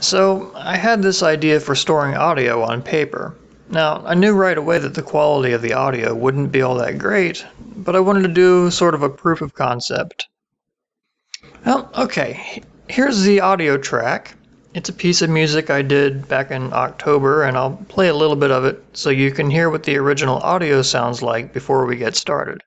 So, I had this idea for storing audio on paper. Now, I knew right away that the quality of the audio wouldn't be all that great, but I wanted to do sort of a proof of concept. Well, okay, here's the audio track. It's a piece of music I did back in October, and I'll play a little bit of it so you can hear what the original audio sounds like before we get started.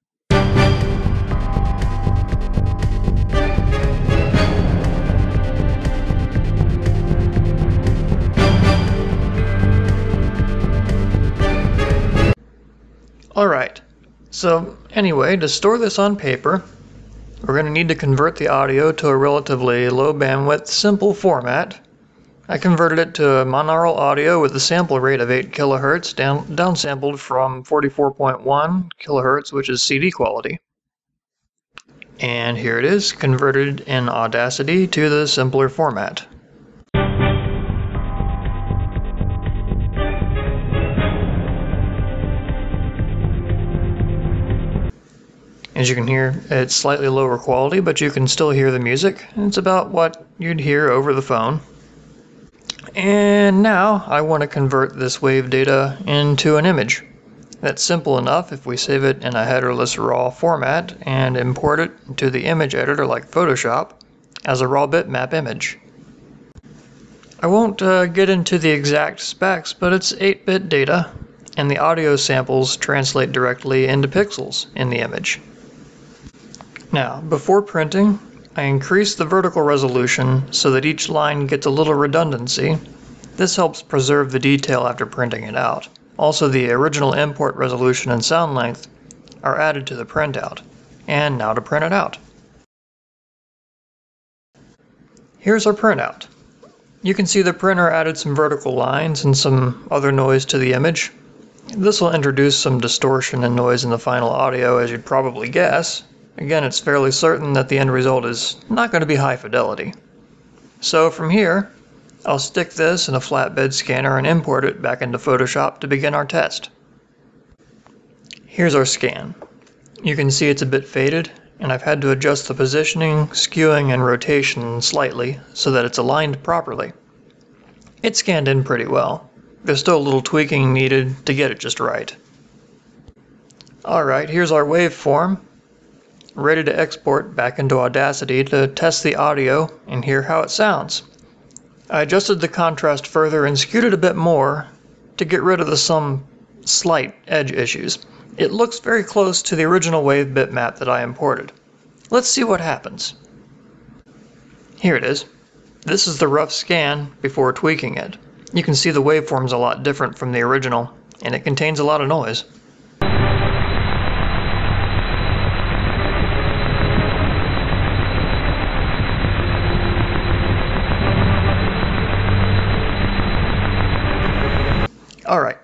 Alright, so anyway, to store this on paper, we're going to need to convert the audio to a relatively low bandwidth, simple format. I converted it to monaural audio with a sample rate of 8 kHz, down, downsampled from 44.1 kHz, which is CD quality. And here it is, converted in Audacity to the simpler format. As you can hear, it's slightly lower quality, but you can still hear the music. It's about what you'd hear over the phone. And now I want to convert this wave data into an image. That's simple enough if we save it in a headerless RAW format and import it to the image editor like Photoshop as a raw bitmap image. I won't uh, get into the exact specs, but it's 8-bit data, and the audio samples translate directly into pixels in the image. Now, before printing, I increase the vertical resolution so that each line gets a little redundancy. This helps preserve the detail after printing it out. Also, the original import resolution and sound length are added to the printout. And now to print it out. Here's our printout. You can see the printer added some vertical lines and some other noise to the image. This will introduce some distortion and noise in the final audio as you'd probably guess, Again, it's fairly certain that the end result is not going to be high fidelity. So from here, I'll stick this in a flatbed scanner and import it back into Photoshop to begin our test. Here's our scan. You can see it's a bit faded, and I've had to adjust the positioning, skewing, and rotation slightly so that it's aligned properly. It scanned in pretty well. There's still a little tweaking needed to get it just right. Alright, here's our waveform, ready to export back into Audacity to test the audio and hear how it sounds. I adjusted the contrast further and skewed it a bit more to get rid of the some slight edge issues. It looks very close to the original wave bitmap that I imported. Let's see what happens. Here it is. This is the rough scan before tweaking it. You can see the waveform's a lot different from the original, and it contains a lot of noise. Alright,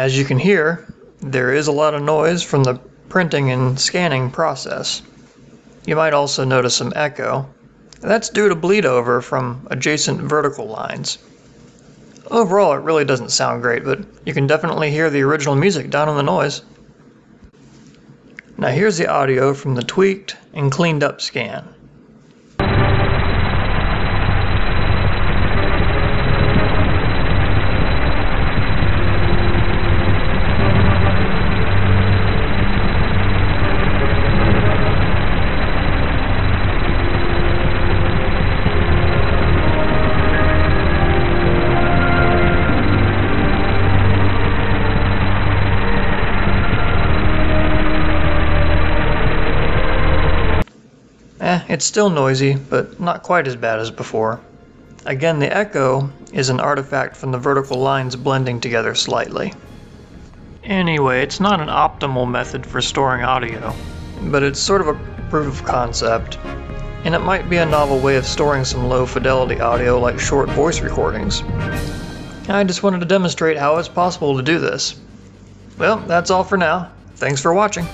as you can hear, there is a lot of noise from the printing and scanning process. You might also notice some echo. That's due to bleed over from adjacent vertical lines. Overall, it really doesn't sound great, but you can definitely hear the original music down in the noise. Now here's the audio from the tweaked and cleaned up scan. Eh, it's still noisy, but not quite as bad as before. Again, the echo is an artifact from the vertical lines blending together slightly. Anyway, it's not an optimal method for storing audio, but it's sort of a proof of concept, and it might be a novel way of storing some low fidelity audio like short voice recordings. I just wanted to demonstrate how it's possible to do this. Well, that's all for now. Thanks for watching.